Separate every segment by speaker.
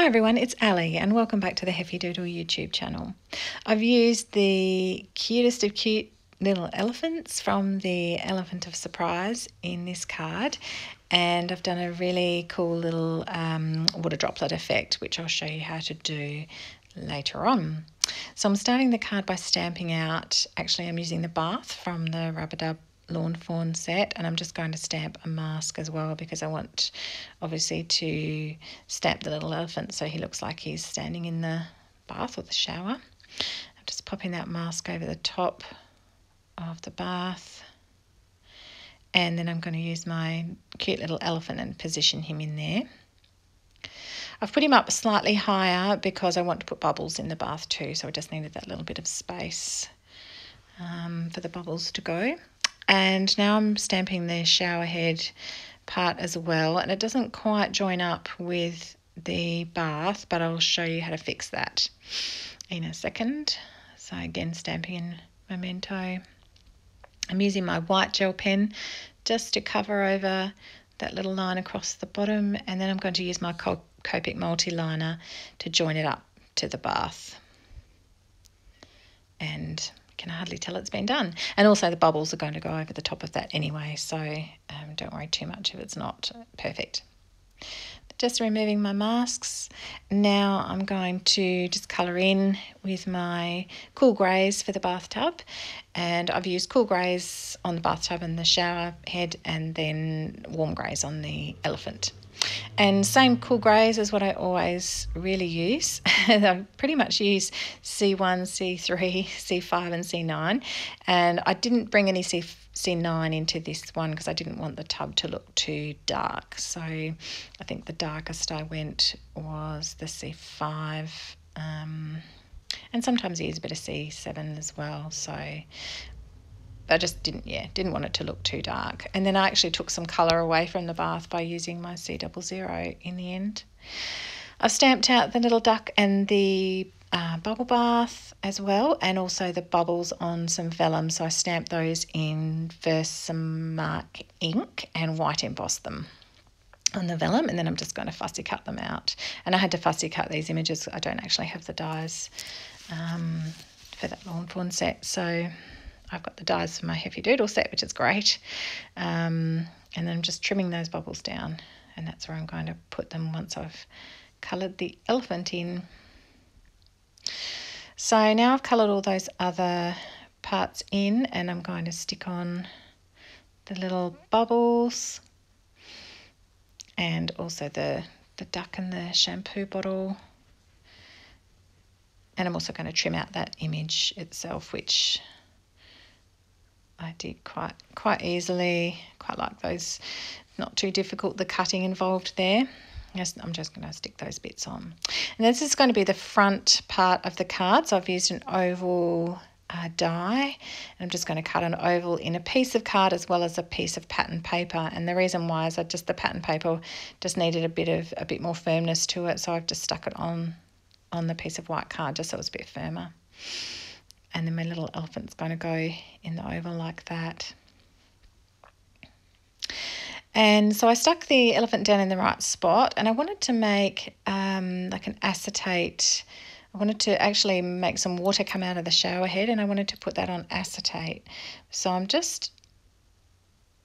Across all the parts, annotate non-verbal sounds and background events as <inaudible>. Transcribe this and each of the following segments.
Speaker 1: Hi everyone, it's Ali and welcome back to the Heffy Doodle YouTube channel. I've used the cutest of cute little elephants from the Elephant of Surprise in this card and I've done a really cool little um, water droplet effect which I'll show you how to do later on. So I'm starting the card by stamping out, actually I'm using the bath from the Rub-a-Dub lawn fawn set and I'm just going to stamp a mask as well because I want obviously to stamp the little elephant so he looks like he's standing in the bath or the shower. I'm just popping that mask over the top of the bath and then I'm going to use my cute little elephant and position him in there. I've put him up slightly higher because I want to put bubbles in the bath too so I just needed that little bit of space um, for the bubbles to go. And now I'm stamping the shower head part as well. And it doesn't quite join up with the bath, but I'll show you how to fix that in a second. So again, stamping in Memento. I'm using my white gel pen just to cover over that little line across the bottom and then I'm going to use my Copic multi-liner to join it up to the bath. Can hardly tell it's been done. And also the bubbles are going to go over the top of that anyway, so um, don't worry too much if it's not perfect. Just removing my masks. Now I'm going to just colour in with my cool greys for the bathtub. And I've used cool greys on the bathtub and the shower head and then warm greys on the elephant. And same cool greys is what I always really use. <laughs> I pretty much use C1, C3, C5 and C9. And I didn't bring any C, C9 into this one because I didn't want the tub to look too dark. So I think the darkest I went was the C5. Um, and sometimes use a bit of C7 as well. So I just didn't, yeah, didn't want it to look too dark. And then I actually took some colour away from the bath by using my C double zero in the end. I've stamped out the little duck and the uh, bubble bath as well, and also the bubbles on some vellum. So I stamped those in Versamark ink and white embossed them on the vellum, and then I'm just going to fussy cut them out. And I had to fussy cut these images. I don't actually have the dies um, for that lawn fawn set, so I've got the dies for my Heffy Doodle set, which is great. Um, and then I'm just trimming those bubbles down, and that's where I'm going to put them once I've coloured the elephant in. So now I've coloured all those other parts in, and I'm going to stick on the little bubbles and also the, the duck and the shampoo bottle. And I'm also going to trim out that image itself, which I did quite quite easily. Quite like those, not too difficult, the cutting involved there. Yes, I'm just going to stick those bits on. And this is going to be the front part of the card. So I've used an oval uh, die. And I'm just going to cut an oval in a piece of card as well as a piece of pattern paper. And the reason why is I just the pattern paper just needed a bit of a bit more firmness to it. So I've just stuck it on on the piece of white card just so it's a bit firmer and then my little elephant's going to go in the oval like that. And so I stuck the elephant down in the right spot and I wanted to make um, like an acetate. I wanted to actually make some water come out of the shower head and I wanted to put that on acetate. So I'm just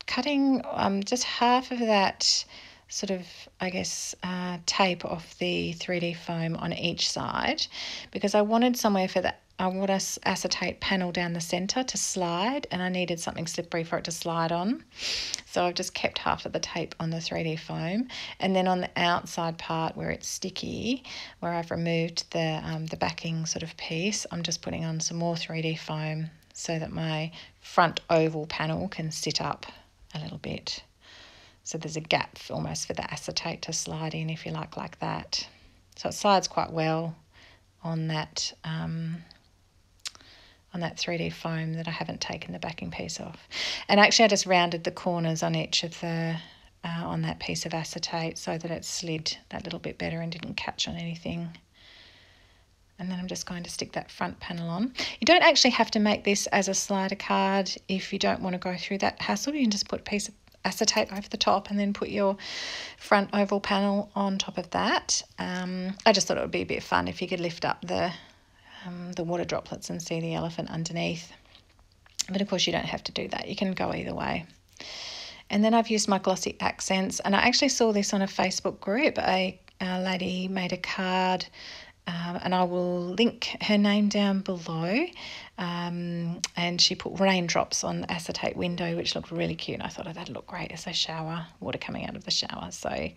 Speaker 1: cutting um, just half of that sort of, I guess, uh, tape off the 3D foam on each side because I wanted somewhere for that I want a acetate panel down the centre to slide and I needed something slippery for it to slide on. So I've just kept half of the tape on the 3D foam and then on the outside part where it's sticky, where I've removed the, um, the backing sort of piece, I'm just putting on some more 3D foam so that my front oval panel can sit up a little bit. So there's a gap almost for the acetate to slide in if you like like that. So it slides quite well on that um, on that 3D foam that I haven't taken the backing piece off. And actually I just rounded the corners on each of the, uh, on that piece of acetate so that it slid that little bit better and didn't catch on anything. And then I'm just going to stick that front panel on. You don't actually have to make this as a slider card if you don't want to go through that hassle. You can just put a piece of acetate over the top and then put your front oval panel on top of that. Um, I just thought it would be a bit fun if you could lift up the, um, the water droplets and see the elephant underneath. But of course you don't have to do that. You can go either way. And then I've used my glossy accents and I actually saw this on a Facebook group. A, a lady made a card um, and I will link her name down below. Um, and she put raindrops on acetate window, which looked really cute. And I thought oh, that'd look great as a shower, water coming out of the shower. So,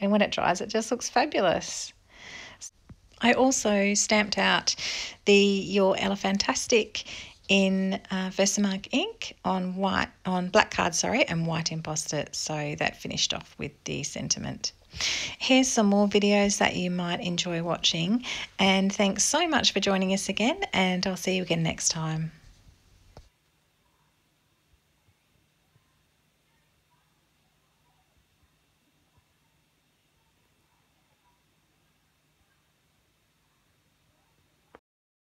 Speaker 1: and when it dries, it just looks fabulous. I also stamped out the You're Elephantastic in uh, Versamark ink on white on black card, sorry, and white embossed it. So that finished off with the sentiment. Here's some more videos that you might enjoy watching. And thanks so much for joining us again, and I'll see you again next time.